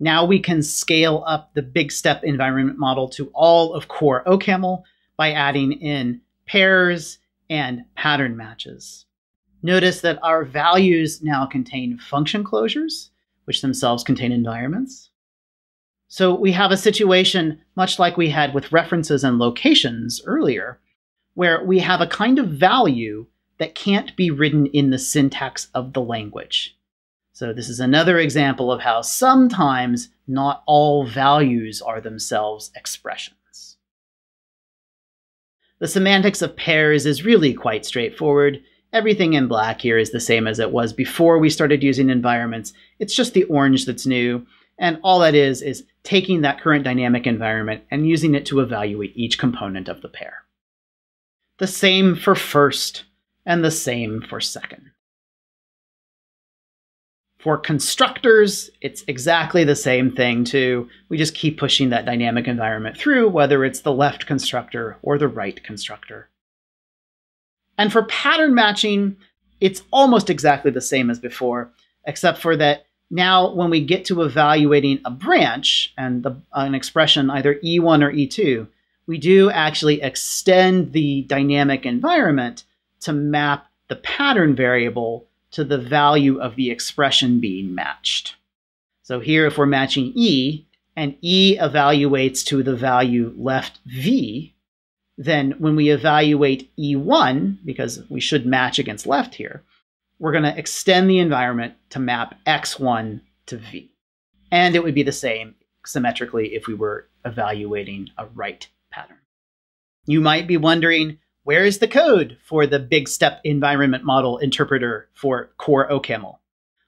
Now we can scale up the big step environment model to all of core OCaml by adding in pairs and pattern matches. Notice that our values now contain function closures, which themselves contain environments. So we have a situation much like we had with references and locations earlier, where we have a kind of value that can't be written in the syntax of the language. So this is another example of how sometimes not all values are themselves expressions. The semantics of pairs is really quite straightforward. Everything in black here is the same as it was before we started using environments. It's just the orange that's new. And all that is, is taking that current dynamic environment and using it to evaluate each component of the pair. The same for first and the same for second. For constructors, it's exactly the same thing too. We just keep pushing that dynamic environment through, whether it's the left constructor or the right constructor. And for pattern matching, it's almost exactly the same as before, except for that now when we get to evaluating a branch and the, an expression either E1 or E2, we do actually extend the dynamic environment to map the pattern variable to the value of the expression being matched. So here, if we're matching E, and E evaluates to the value left V, then when we evaluate E1, because we should match against left here, we're going to extend the environment to map X1 to V. And it would be the same symmetrically if we were evaluating a right pattern. You might be wondering, where is the code for the big step environment model interpreter for core OCaml?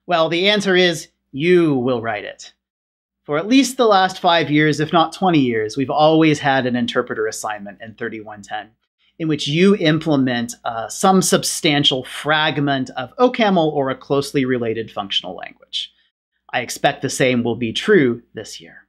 Well, the answer is you will write it. For at least the last five years, if not 20 years, we've always had an interpreter assignment in 3110 in which you implement uh, some substantial fragment of OCaml or a closely related functional language. I expect the same will be true this year.